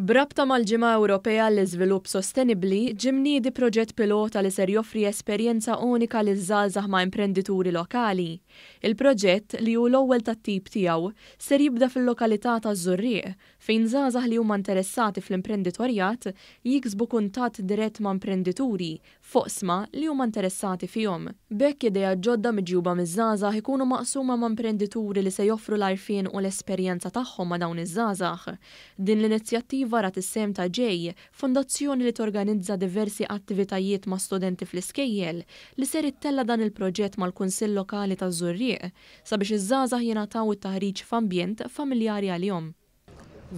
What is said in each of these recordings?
B'rabta mal-Ġimgħa Ewropea għall-Iżvilupp Sostenibbli, ġie mniedi proġett pilota li ser joffri esperjenza unika liż-żgħażagħ ma' imprendituri lokali. Il-proġett, li hu l-ewwel tat-tip tiegħu, ser jibda fil-lokalità taż-Żurrieq, fejn żgħażagħ li huma interessati fl-imprenditorjat jiksbu kuntatt dirett ma' imprendituri f'oqsma li huma interessati fihom. B'hekk ideat ġodda miġjuba miż-żgħażagħ ikunu maqsuma ma' imprendituri li se joffru l-għarfien u l-esperjenza tagħhom ma' dawn iż-żgħażagħ. Din l-inizjattiva rat is-sehem ta' Jay, fondazzjoni li torganizza diversi attivitajiet ma' studenti fl-iskejjel, li ser ittella' dan il-proġett mal-Kunsill Lokali taż-Żurrieq sabiex iż-żgħażagħ jingħataw it-taħriġ f'ambjent familjari għalihom.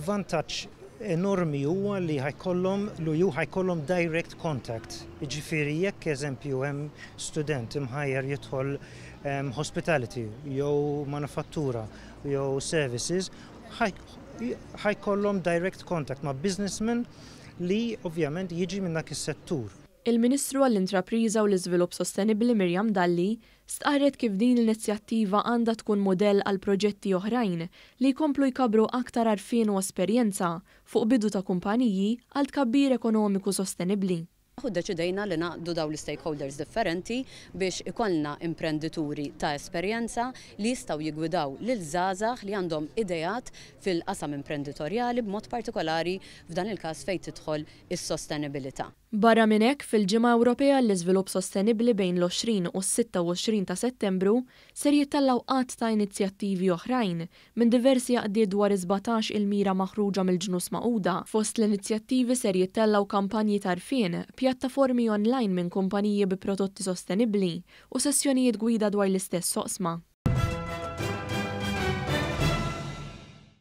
Vantaġġ enormi huwa li ħa jkollhom li hu ħa jkollhom direct contact. Jiġifieri jekk eżempju hemm student imħajjar jidħol ehm, hospitality jew manufattura jew services, ħa jkollhom direct contact ma' businessman li ovvjament jiġi minn dak is-settur. Il-Ministru għall-Intrapriża u l-Iżvilupp Sostenibbli Miriam Dalli Stqarret kif din l-inizjattiva għandha tkun mudell għal proġetti oħrajn li jkomplu jkabbru aktar għarfien u esperjenza fuq bidu ta' kumpaniji għal tkabbir ekonomiku sostenibbli. U ddeċidejna li ngħaqqdu dawn l-istakeholders differenti biex ikollna imprendituri ta' esperjenza li jistgħu jiggwidaw lil żgħażagħ li għandhom ideat fil-qasam imprenditorjali b'mod partikolari f'dan il-każ fejn tidħol is-sostenibilità. Barra minn hekk, fil-Ġimgħa Ewropea għall-Iżvilupp Sostenibbli bejn l-20 u s-26 ta' Settembru ser jittellgħu għadd ta' inizjattivi oħrajn minn diversi għaqdiet dwar is-sbatax il-mira maħruġa mill-Ġnus Magħquda. Fost l-inizjattivi ser jittellgħu kampanji t'għarfien, pjattaformi online minn kumpaniji bi prodotti sostenibbli u sessjonijiet gwida dwar l-istess oqsma.